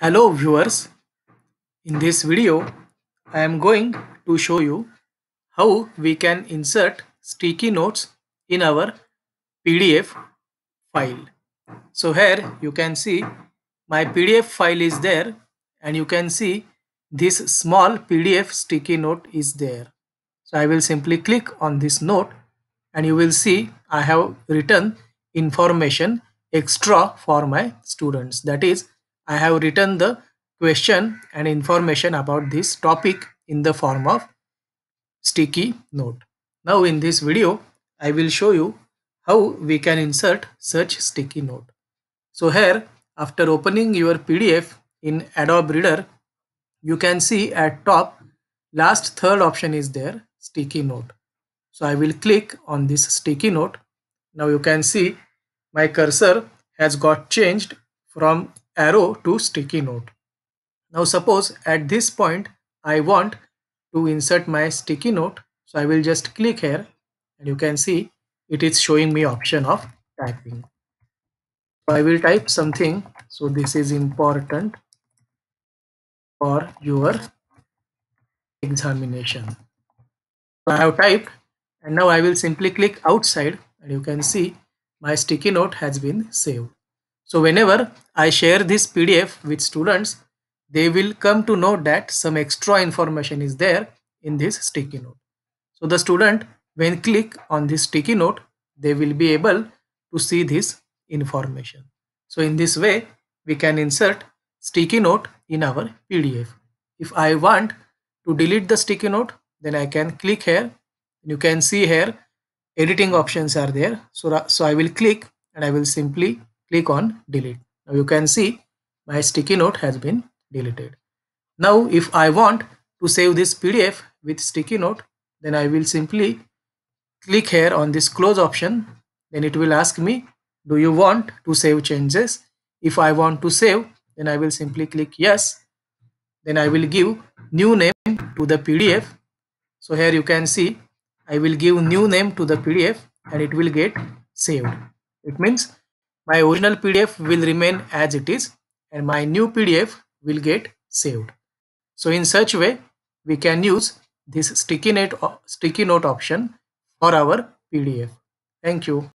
Hello viewers, in this video I am going to show you how we can insert sticky notes in our PDF file. So here you can see my PDF file is there and you can see this small PDF sticky note is there. So I will simply click on this note and you will see I have written information extra for my students that is I have written the question and information about this topic in the form of sticky note. Now in this video, I will show you how we can insert such sticky note. So here, after opening your PDF in Adobe Reader, you can see at top, last third option is there, sticky note. So I will click on this sticky note. Now you can see my cursor has got changed from arrow to sticky note. Now suppose at this point I want to insert my sticky note. So I will just click here and you can see it is showing me option of typing. So I will type something. So this is important for your examination. So I have typed and now I will simply click outside and you can see my sticky note has been saved. So whenever I share this PDF with students, they will come to know that some extra information is there in this sticky note. So the student when click on this sticky note, they will be able to see this information. So in this way, we can insert sticky note in our PDF. If I want to delete the sticky note, then I can click here. You can see here editing options are there. So, so I will click and I will simply click on delete. Now you can see my sticky note has been deleted. Now if I want to save this PDF with sticky note, then I will simply click here on this close option. Then it will ask me, do you want to save changes? If I want to save, then I will simply click yes. Then I will give new name to the PDF. So here you can see I will give new name to the PDF and it will get saved. It means my original PDF will remain as it is and my new PDF will get saved. So in such way, we can use this sticky note, sticky note option for our PDF. Thank you.